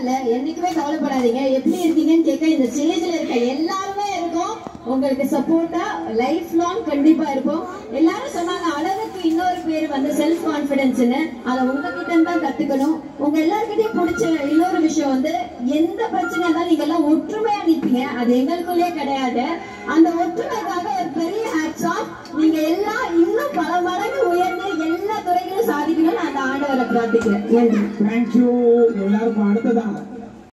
இல்ல என்னைக்குமே கவலைப்படாதீங்க. எப்படி இருக்கீங்கன்னு கேட்க இந்த ஸ்டேஜ்ல இருக்க எல்லாருமே இருக்கும். உங்களுக்கு சப்போர்ட்டா லைஃப் லாங் கண்டிப்பா இருப்போம். எல்லாரும் சொன்னாங்க அளவுக்கு இன்னொரு பேர் வந்து செல்ஃப் கான்பிடன்ஸ்னு அதை உங்ககிட்ட தான் கத்துக்கணும். உங்க எல்லார்கிட்டயும் பிடிச்ச இன்னொரு விஷயம் வந்து எந்த பிரச்சனையா இருந்தாலும் நீங்க எல்லாம் ஒற்றுமையா நிற்பீங்க. அது எங்களுக்குள்ளே கிடையாது. அந்த ஒற்றுமைக்காக பிரார்த்திக்கிறேன் நன்றி தேங்க்யூ எல்லாருக்கும் அடுத்ததாக